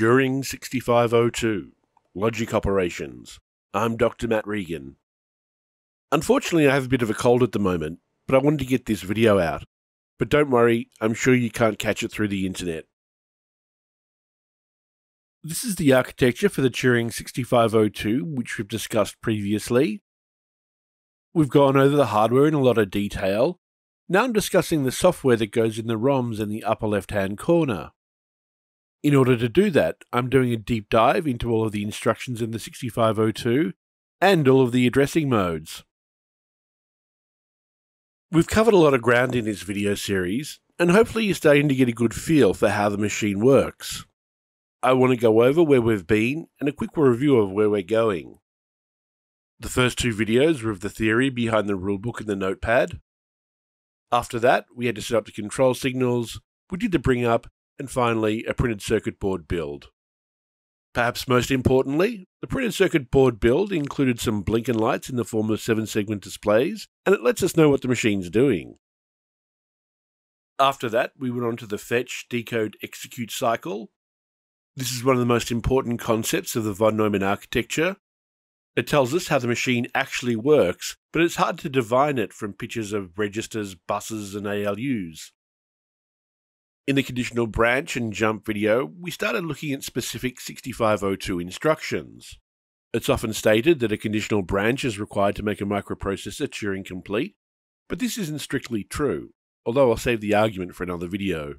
Turing 6502 Logic Operations. I'm Dr. Matt Regan. Unfortunately, I have a bit of a cold at the moment, but I wanted to get this video out. But don't worry, I'm sure you can't catch it through the internet. This is the architecture for the Turing 6502, which we've discussed previously. We've gone over the hardware in a lot of detail. Now I'm discussing the software that goes in the ROMs in the upper left hand corner. In order to do that, I'm doing a deep dive into all of the instructions in the 6502 and all of the addressing modes. We've covered a lot of ground in this video series, and hopefully you're starting to get a good feel for how the machine works. I want to go over where we've been and a quick review of where we're going. The first two videos were of the theory behind the rulebook and the notepad. After that, we had to set up the control signals, we did the bring up, and finally, a printed circuit board build. Perhaps most importantly, the printed circuit board build included some blinking lights in the form of 7 segment displays, and it lets us know what the machine's doing. After that, we went on to the fetch, decode, execute cycle. This is one of the most important concepts of the von Neumann architecture. It tells us how the machine actually works, but it's hard to divine it from pictures of registers, buses, and ALUs. In the conditional branch and jump video, we started looking at specific 6502 instructions. It's often stated that a conditional branch is required to make a microprocessor Turing complete, but this isn't strictly true, although I'll save the argument for another video.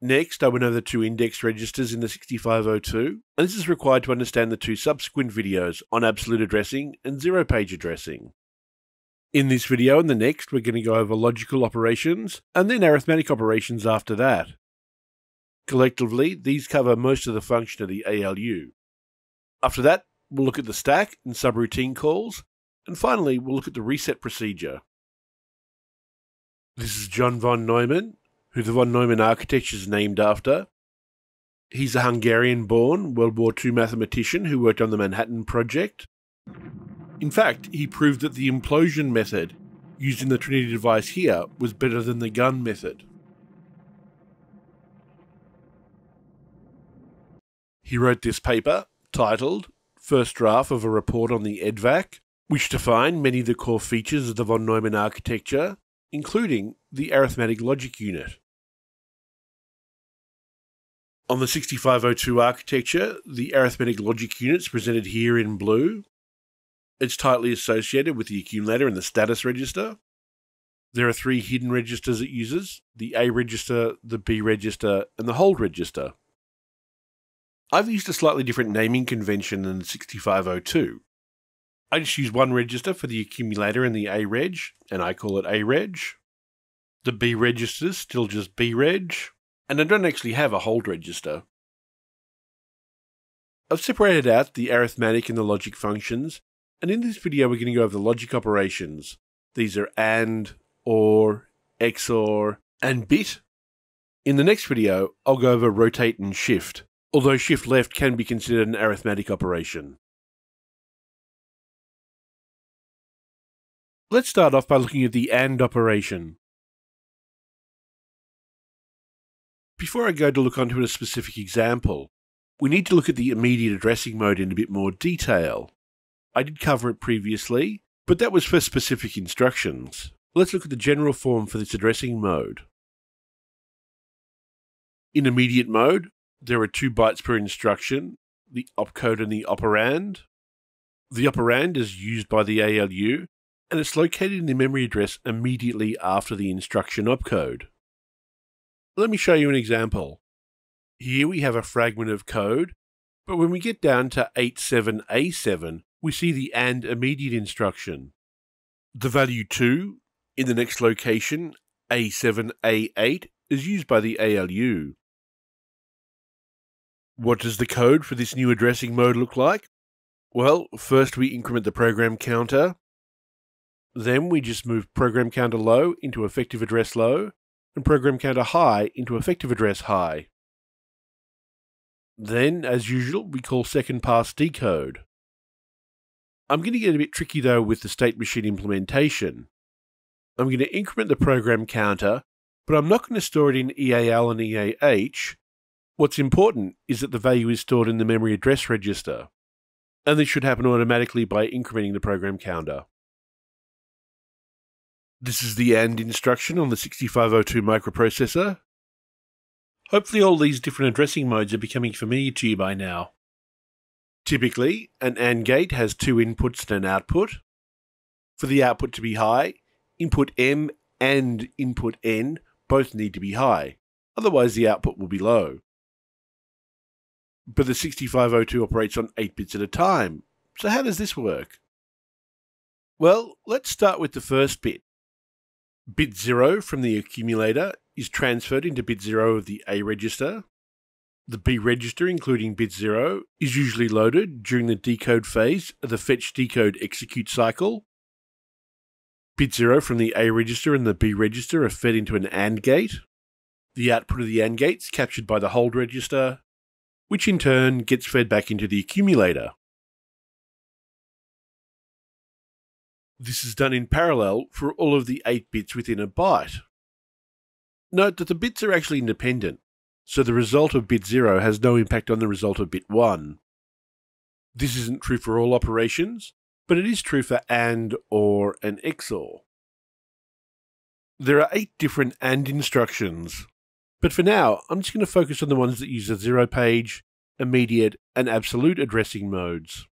Next, I went over the two index registers in the 6502, and this is required to understand the two subsequent videos on absolute addressing and zero page addressing. In this video and the next, we're going to go over logical operations and then arithmetic operations after that. Collectively, these cover most of the function of the ALU. After that, we'll look at the stack and subroutine calls, and finally, we'll look at the reset procedure. This is John von Neumann, who the von Neumann architecture is named after. He's a Hungarian born World War II mathematician who worked on the Manhattan Project. In fact, he proved that the implosion method used in the Trinity device here was better than the gun method. He wrote this paper, titled First Draft of a Report on the EDVAC, which defined many of the core features of the von Neumann architecture, including the arithmetic logic unit. On the 6502 architecture, the arithmetic logic units presented here in blue, it's tightly associated with the accumulator and the status register. There are three hidden registers it uses the A register, the B register, and the hold register. I've used a slightly different naming convention than the 6502. I just use one register for the accumulator and the A reg, and I call it A reg. The B register is still just B reg, and I don't actually have a hold register. I've separated out the arithmetic and the logic functions and in this video, we're going to go over the logic operations. These are AND, OR, XOR, and BIT. In the next video, I'll go over rotate and shift, although shift left can be considered an arithmetic operation. Let's start off by looking at the AND operation. Before I go to look onto a specific example, we need to look at the immediate addressing mode in a bit more detail. I did cover it previously, but that was for specific instructions. Let's look at the general form for this addressing mode. In immediate mode, there are two bytes per instruction, the opcode and the operand. The operand is used by the ALU, and it's located in the memory address immediately after the instruction opcode. Let me show you an example. Here we have a fragment of code, but when we get down to 87A7, we see the AND immediate instruction. The value 2 in the next location, A7, A8, is used by the ALU. What does the code for this new addressing mode look like? Well, first we increment the program counter. Then we just move program counter low into effective address low, and program counter high into effective address high. Then, as usual, we call second pass decode. I'm going to get a bit tricky though with the state machine implementation. I'm going to increment the program counter, but I'm not going to store it in EAL and EAH. What's important is that the value is stored in the memory address register, and this should happen automatically by incrementing the program counter. This is the AND instruction on the 6502 microprocessor. Hopefully all these different addressing modes are becoming familiar to you by now. Typically, an AND gate has two inputs and an output. For the output to be high, input M and input N both need to be high, otherwise the output will be low. But the 6502 operates on 8 bits at a time, so how does this work? Well, let's start with the first bit. Bit 0 from the accumulator is transferred into bit 0 of the A register. The B register, including bit 0, is usually loaded during the decode phase of the fetch decode execute cycle. Bit 0 from the A register and the B register are fed into an AND gate. The output of the AND gate is captured by the hold register, which in turn gets fed back into the accumulator. This is done in parallel for all of the 8 bits within a byte. Note that the bits are actually independent, so the result of bit 0 has no impact on the result of bit 1. This isn't true for all operations, but it is true for AND, OR, and XOR. There are 8 different AND instructions, but for now I'm just going to focus on the ones that use the zero page, immediate, and absolute addressing modes.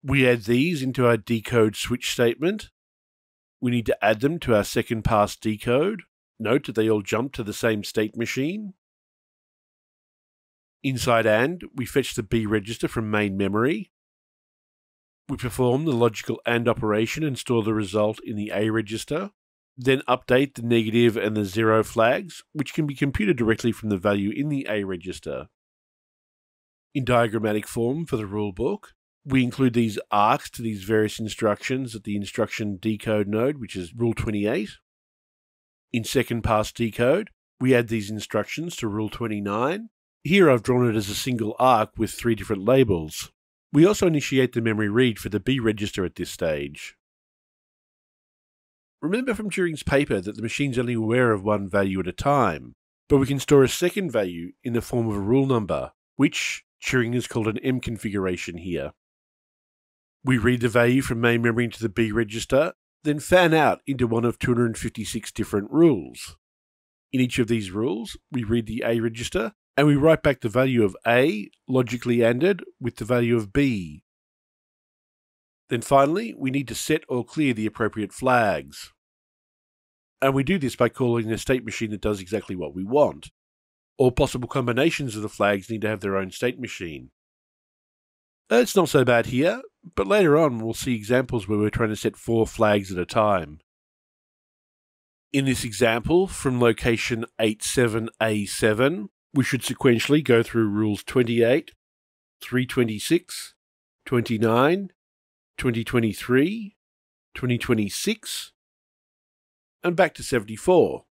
We add these into our decode switch statement. We need to add them to our second pass decode. Note that they all jump to the same state machine. Inside AND, we fetch the B register from main memory. We perform the logical AND operation and store the result in the A register. Then update the negative and the zero flags, which can be computed directly from the value in the A register. In diagrammatic form for the rulebook, we include these arcs to these various instructions at the instruction decode node, which is rule 28. In second pass decode, we add these instructions to rule 29. Here I've drawn it as a single arc with three different labels. We also initiate the memory read for the B register at this stage. Remember from Turing's paper that the machine's only aware of one value at a time, but we can store a second value in the form of a rule number, which Turing has called an M configuration here. We read the value from main memory into the B register, then fan out into one of 256 different rules. In each of these rules, we read the A register and we write back the value of A, logically ANDed, with the value of B. Then finally, we need to set or clear the appropriate flags. And we do this by calling a state machine that does exactly what we want. All possible combinations of the flags need to have their own state machine. It's not so bad here, but later on we'll see examples where we're trying to set four flags at a time. In this example, from location 87A7, we should sequentially go through rules 28, 326, 29, 2023, 2026, and back to 74.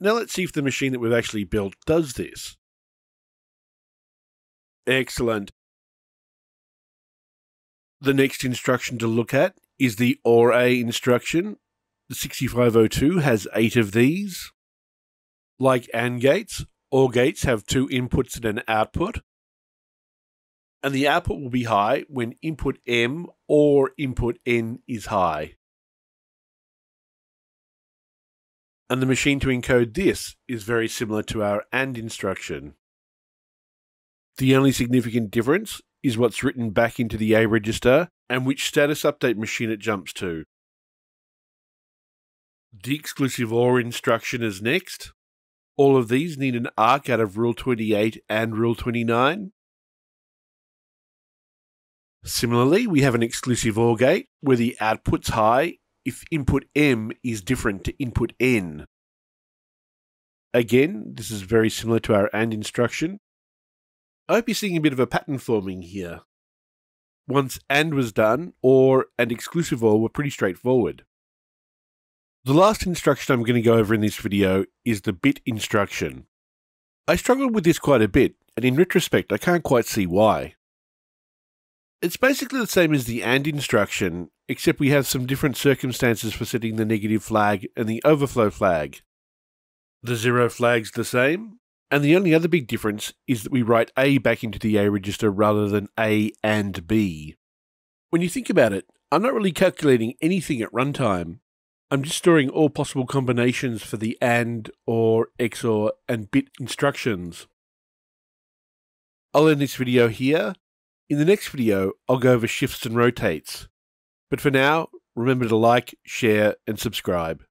Now let's see if the machine that we've actually built does this. Excellent. The next instruction to look at is the OR A instruction. The 6502 has eight of these. Like AND gates, OR gates have two inputs and an output. And the output will be high when input M or input N is high. And the machine to encode this is very similar to our AND instruction. The only significant difference is what's written back into the A register and which status update machine it jumps to. The exclusive OR instruction is next. All of these need an arc out of Rule 28 and Rule 29. Similarly, we have an exclusive OR gate where the output's high if input M is different to input N. Again, this is very similar to our AND instruction, I hope you're seeing a bit of a pattern forming here. Once AND was done, OR and exclusive OR were pretty straightforward. The last instruction I'm going to go over in this video is the bit instruction. I struggled with this quite a bit, and in retrospect I can't quite see why. It's basically the same as the AND instruction, except we have some different circumstances for setting the negative flag and the overflow flag. The zero flag's the same, and the only other big difference is that we write A back into the A register rather than A and B. When you think about it, I'm not really calculating anything at runtime. I'm just storing all possible combinations for the AND, OR, XOR, and bit instructions. I'll end this video here. In the next video, I'll go over shifts and rotates. But for now, remember to like, share, and subscribe.